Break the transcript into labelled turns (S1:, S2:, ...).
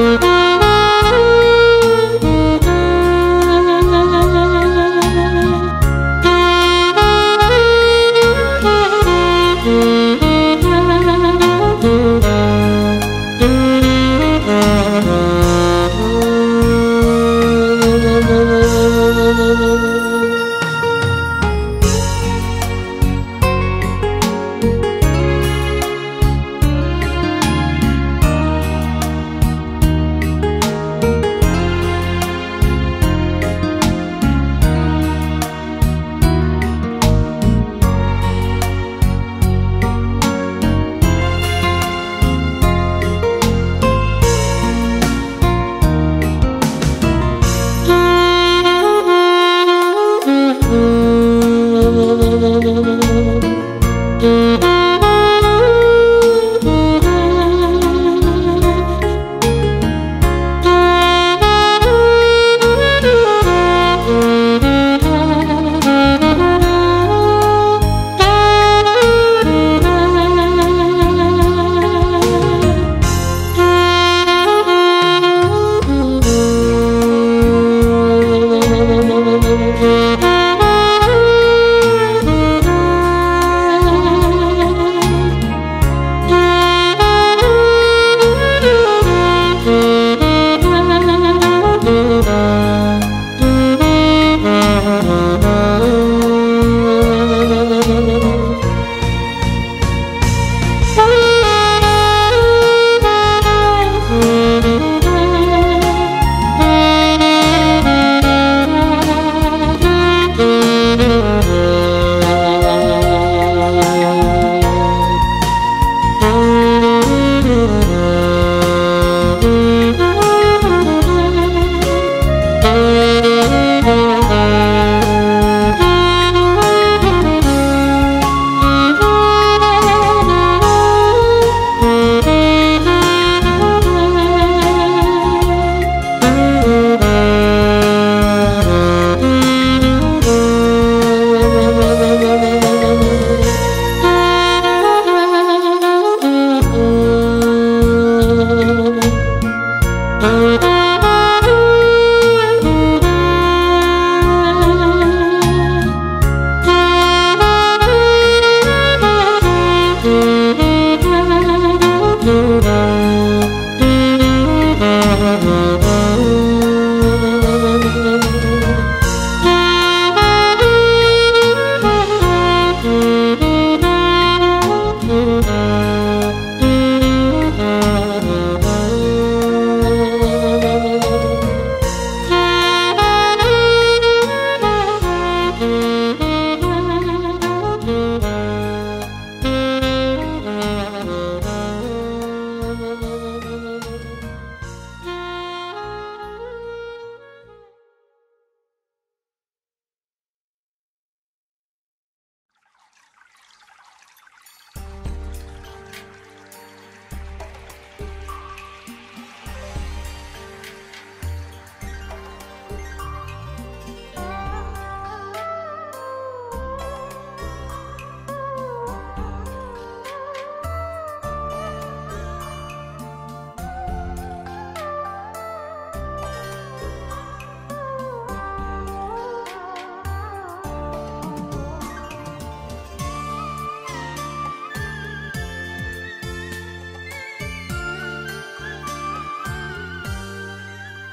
S1: you.